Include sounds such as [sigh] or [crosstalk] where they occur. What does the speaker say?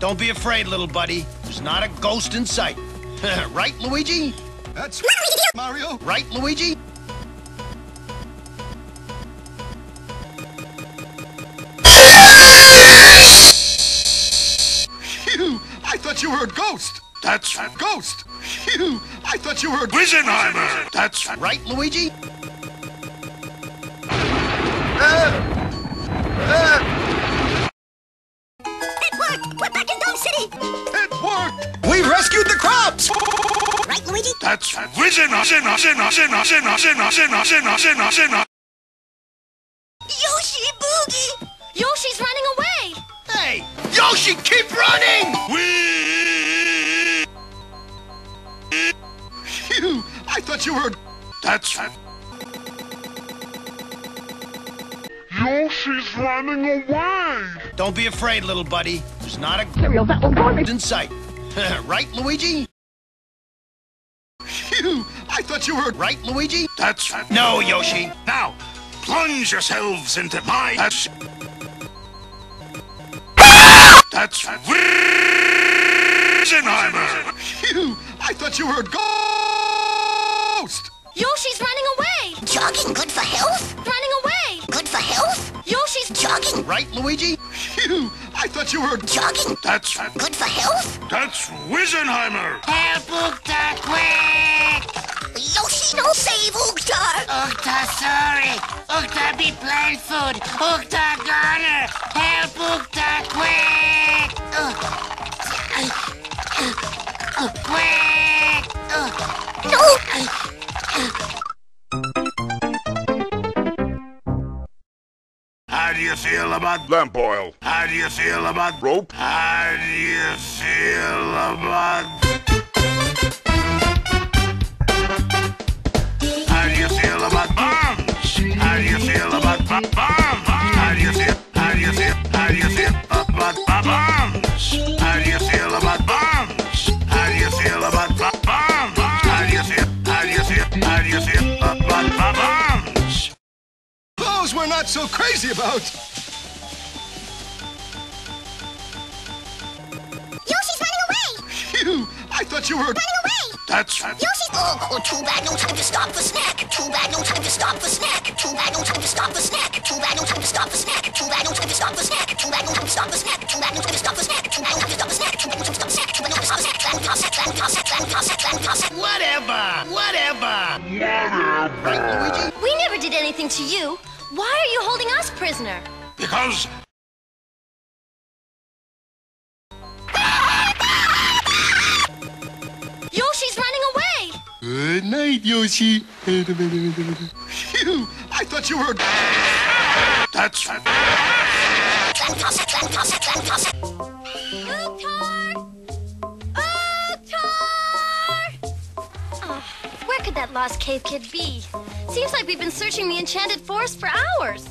Don't be afraid, little buddy. There's not a ghost in sight. [laughs] right, Luigi? That's Mario. Right, Luigi? Phew, I thought you were a ghost. That's a Ghost. Phew, I thought you were a Wisenheimer. That's Right, Luigi? It Right, Luigi? that's Wisenheimer. Yoshi Boogie! Yoshi's running away! Hey, Yoshi, keep running! We. Phew, I thought you were That's Yoshi's running away! Don't be afraid, little buddy. There's not a ghost in sight. [laughs] right, Luigi? Phew, I thought you were Right, Luigi? that's No, Yoshi. Now, plunge yourselves into my. That's. That's Wisenheimer. Phew, I thought you were a ghost. Yoshi's running away! Jogging good for health? Running away! Good for health? Yoshi's jogging! Right, Luigi? Phew, I thought you were Jogging! That's Good for health? that's Wisenheimer. Help save Oogtar! Oogtar sorry. Oogtar be plant food. Oogtar goner. Help Oogtar quick. Uh, uh, uh, quick. Uh, No! How do you feel about Lamp oil. How do you feel about Rope. How do you feel about we're not so crazy about. Yoshi's running away! Phew, I thought you were Running away! That's Yoshi! Oh, oh, too bad, no time to stop for snack. Too bad, no time to stop for snack. Too bad, no time to stop for snack. Snack. Whatever. Whatever. Right, Luigi? We never did anything to you. Why are you holding us prisoner? because Good night, Yoshi. Phew, I thought you were that's Oogtar! Oogtar! Oh, ah, where could that lost cave kid be? Seems like we've been searching the enchanted forest for hours.